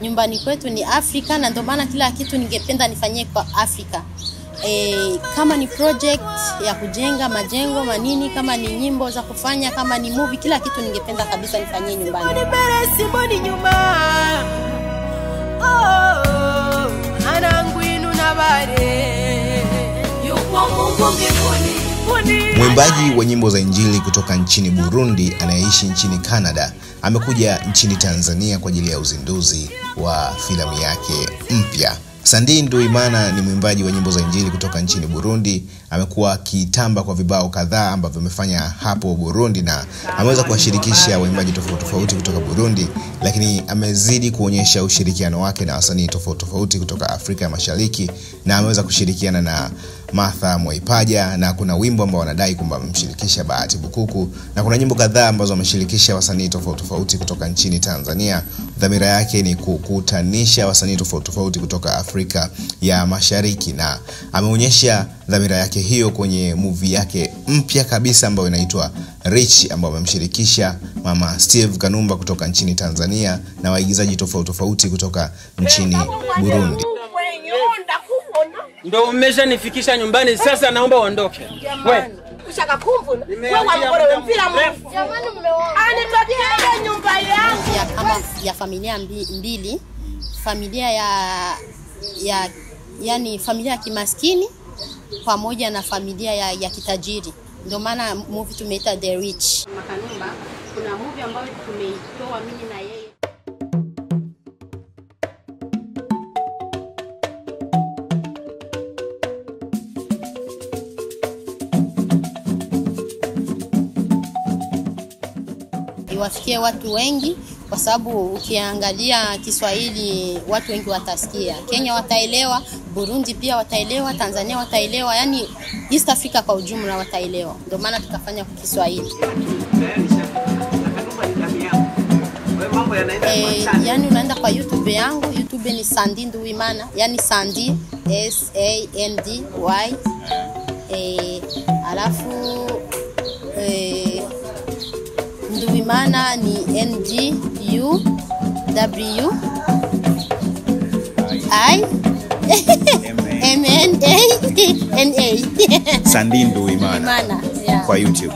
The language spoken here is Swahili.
Nyumbani kwetu ni Afrika na ndio maana kila kitu ningependa nifanyie kwa Afrika. E, kama ni project ya kujenga majengo manini, kama ni nyimbo za kufanya, kama ni movie, kila kitu ningependa kabisa nifanyie nyumbani. Simoni simboni nyuma oh, anangwinu na bare yupo Mungu mbinguni Mwimbaji wa nyimbo za Injili kutoka nchini Burundi anayeishi nchini Canada amekuja nchini Tanzania kwa ajili ya uzinduzi wa filamu yake mpya. Sandi Nduimana ni mwimbaji wa nyimbo za Injili kutoka nchini Burundi. Amekuwa akitamba kwa vibao kadhaa ambavyo amefanya hapo Burundi na ameweza kuwashirikisha waimbaji tofauti tofauti kutoka Burundi, lakini amezidi kuonyesha ushirikiano wake na wasanii tofauti tofauti kutoka Afrika ya Mashariki na ameweza kushirikiana na Martha Mwaipaja na kuna wimbo ambao wanadai kwamba wamemshirikisha Bahati Bukuku na kuna nyimbo kadhaa ambazo ameshirikisha wasanii tofauti tofauti kutoka nchini Tanzania. Dhamira yake ni kukutanisha wasanii tofauti tofauti kutoka Afrika ya Mashariki na ameonyesha dhamira yake hiyo kwenye movie yake mpya kabisa ambayo inaitwa Rich ambayo amemshirikisha Mama Steve Kanumba kutoka nchini Tanzania na waigizaji tofauti tofauti kutoka nchini Burundi. Ndo umeshanifikisha nyumbani sasa naomba uondoke. We ushaka kumvuna wewe wamgorowe mpira mrefu. anitokee nyumba yangu. Ya kama ya familia mbili, familia ya ya yani familia ya kimaskini pamoja na familia ya, ya kitajiri. Ndio maana movie tumeita The Rich. Makanumba, kuna movie ambayo tumeitoa mimi na yeye iwafikie watu wengi, kwa sababu ukiangalia Kiswahili watu wengi watasikia. Kenya wataelewa, Burundi pia wataelewa, Tanzania wataelewa, yani East Africa kwa ujumla wataelewa. Ndio maana tukafanya kwa Kiswahili. E, yani unaenda kwa YouTube yangu, YouTube ni Sandi Nduwimana, yani Sandi S A N D Y eh, alafu Nduwimana ni N G U W I M N A N A. Sandi Nduwimana kwa YouTube.